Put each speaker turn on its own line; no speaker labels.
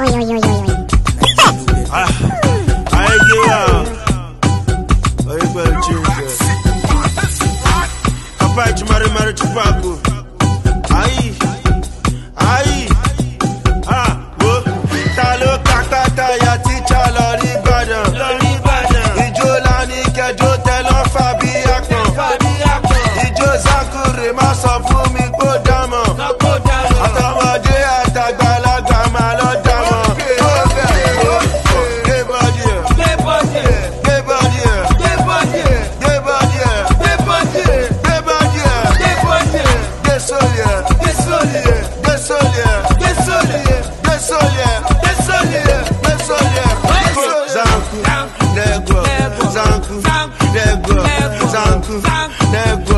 Oi, oi, oi, oi, oi.
Negro, Negro, Zanku, Negro.